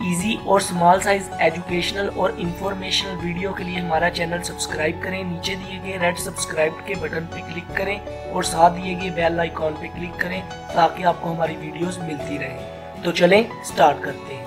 Easy और small size educational और informational video के लिए हमारा चैनल सब्सक्राइब करें। नीचे दिए गए रेड सब्सक्राइब के बटन पर क्लिक करें और साथ दिए गए बेल आइकॉन पर क्लिक करें ताकि आपको हमारी वीडियोस मिलती रहे। तो चलें स्टार्ट करते हैं।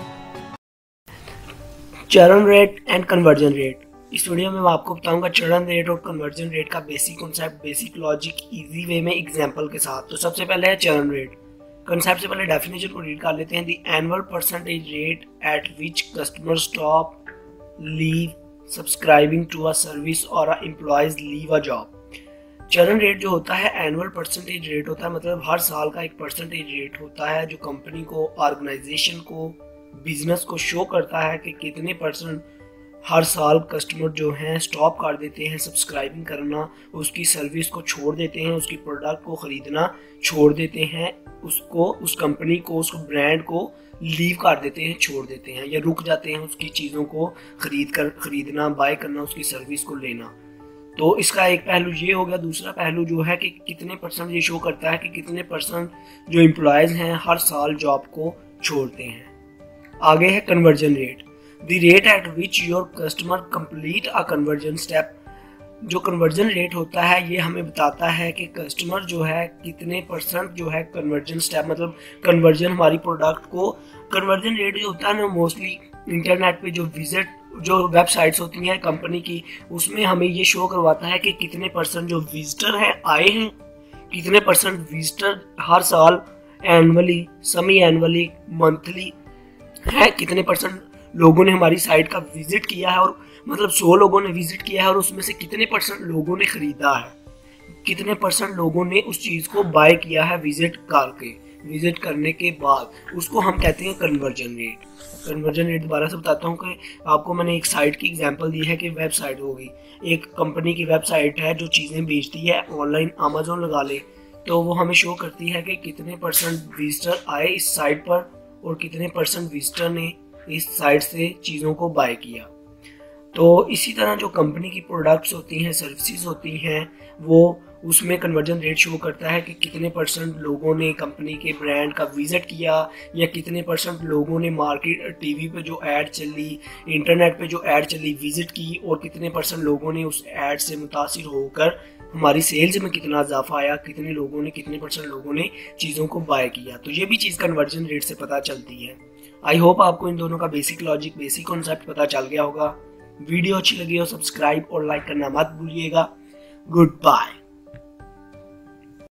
Churn rate and conversion rate इस वीडियो में मैं आपको बताऊँगा चरण रेट और कन्वर्जन रेट का basic concept basic logic easy way में एग्जांपल के साथ। तो सबसे पहले है चरण रेट कॉन्सेप्ट से पहले डेफिनेशन को रीड कर लेते हैं। The annual percentage rate at which customer stop leave subscribing to a service और a employees leave a job churn rate जो होता है एनुअल परसेंटेज रेट होता है मतलब हर साल का एक परसेंटेज रेट होता है जो कंपनी को ऑर्गेनाइजेशन को बिज़नेस को शो करता है कि कितने परसेंट हर साल कस्टमर जो हैं स्टॉप कर देते हैं सब्सक्राइबिंग करना, उसकी सर्विस को छोड़ देते हैं, उसकी प्रोडक्ट को ख़रीदना छोड़ देते हैं, उसको, उस कंपनी को, उस ब्रांड को लीव कर देते हैं, छोड़ देते हैं, या रुक जाते हैं उसकी चीज़ों को ख़रीद कर, ख़रीदना बाय करना, उसकी सर्विस को लेना। तो इसका एक पहलू ये हो गया, दूसरा पहलू जो है कि कितने परसेंट ये शो करता है कि कितने परसेंट जो एम्प्लॉयज़ हैं, हर साल जॉब को छोड़ते हैं। आगे है conversion rate the rate at which your customer complete a conversion step जो कन्वर्जन रेट होता है, ये हमें बताता है कि कस्टमर जो है, कितने परसेंट जो है कन्वर्जन स्टेप मतलब कन्वर्जन हमारी प्रोडक्ट को कन्वर्जन रेट जो होता है ना मोस्टली इंटरनेट पे जो विज़िट जो वेबसाइट्स होती हैं कंपनी की, उसमें हमें ये शो करवाता है कि कितने परसेंट जो विजिटर हैं, आए हैं। कितने परसेंट विजिटर हर साल एनुअली समी एनुअली मंथली है, कितने परसेंट लोगों ने हमारी साइट का विज़िट किया है और मतलब सौ लोगों ने विज़िट किया है और उसमें से कितने परसेंट लोगों ने खरीदा है? कितने परसेंट लोगों ने उस चीज़ को बाय किया है विज़िट करके? विज़िट करने के बाद उसको हम कहते हैं कन्वर्जन रेट कन्वर्जन रेट दोबारा से बताता हूँ कि आपको मैंने एक साइट की एग्जांपल दी है कि वेबसाइट होगी एक कंपनी की वेबसाइट है जो चीज़ें बेचती है ऑनलाइन अमेजोन लगा ले। तो वो हमें शो करती है कि कितने परसेंट विजिटर आए इस साइट पर और कितने परसेंट विजिटर ने इस साइट से चीज़ों को बाय किया। तो इसी तरह जो कंपनी की प्रोडक्ट्स होती हैं सर्विसेज़ होती हैं, वो उसमें कन्वर्जन रेट शो करता है कि कितने परसेंट लोगों ने कंपनी के ब्रांड का विज़िट किया या कितने परसेंट लोगों ने मार्केट टीवी पे जो ऐड चली इंटरनेट पे जो ऐड चली विज़िट की और कितने परसेंट लोगों ने उस ऐड से मुतासर होकर हमारी सेल्स में कितना इजाफा आया, कितने लोगों ने, कितने परसेंट लोगों ने चीज़ों को बाय किया। तो ये भी चीज़ कन्वर्जन रेट से पता चलती है। आई होप आपको इन दोनों का बेसिक लॉजिक बेसिक कॉन्सेप्ट पता चल गया होगा। वीडियो अच्छी लगी हो सब्सक्राइब और लाइक करना मत भूलिएगा। Good bye